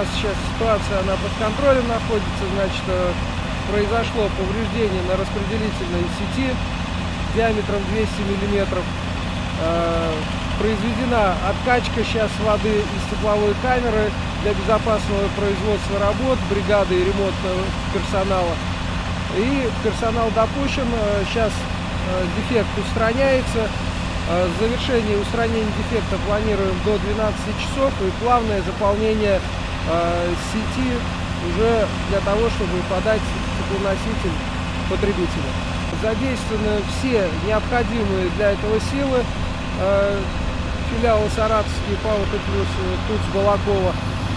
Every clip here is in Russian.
нас сейчас ситуация, она под контролем находится, значит, э, произошло повреждение на распределительной сети диаметром 200 миллиметров. Э, произведена откачка сейчас воды из тепловой камеры для безопасного производства работ, бригады и ремонтного персонала. И персонал допущен, сейчас дефект устраняется, завершение устранения дефекта планируем до 12 часов и плавное заполнение сети уже для того, чтобы подать теплоноситель потребителю. Задействованы все необходимые для этого силы. Филиалы Саратовские, ПАО плюс ТУЦ Балакова.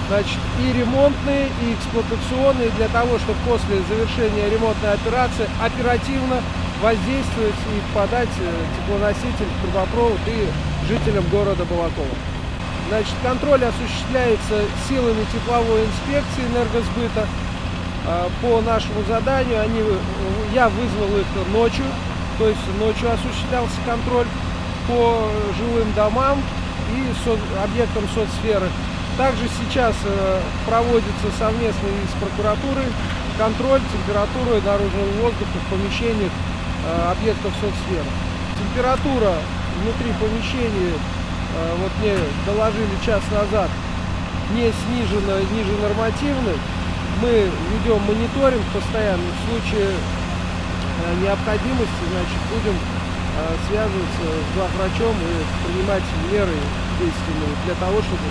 Значит, и ремонтные, и эксплуатационные для того, чтобы после завершения ремонтной операции оперативно воздействовать и подать теплоноситель трубопровод и жителям города Балакова. Значит, контроль осуществляется силами тепловой инспекции энергосбыта. По нашему заданию они, я вызвал их ночью, то есть ночью осуществлялся контроль по жилым домам и объектам соцсферы. Также сейчас проводится совместно с прокуратурой контроль температуры наружного воздуха в помещениях объектов соцсферы. Температура внутри помещения Э, вот мне доложили час назад, не снижена ниже нормативных. Мы ведем мониторинг постоянно. В случае э, необходимости, значит, будем э, связываться с главврачом и принимать меры действенные для того, чтобы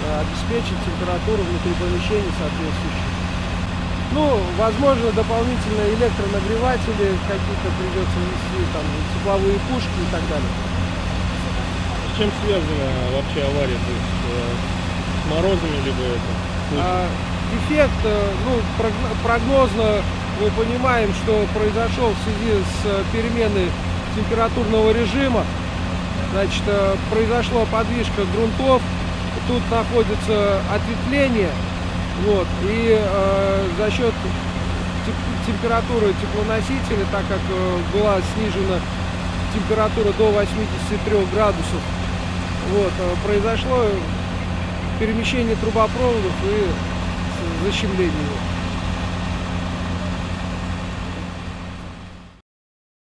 обеспечить температуру внутри помещения соответствующую. Ну, возможно, дополнительные электронагреватели какие-то придется ввести, там, тепловые пушки и так далее чем связана вообще авария? То есть э, с морозами либо это? А, эффект, э, ну, прогнозно мы понимаем, что произошел в связи с переменой температурного режима. Значит, э, произошла подвижка грунтов, тут находится ответвление, вот, и э, за счет температуры теплоносителя, так как э, была снижена температура до 83 градусов, вот, э, произошло перемещение трубопроводов и защемление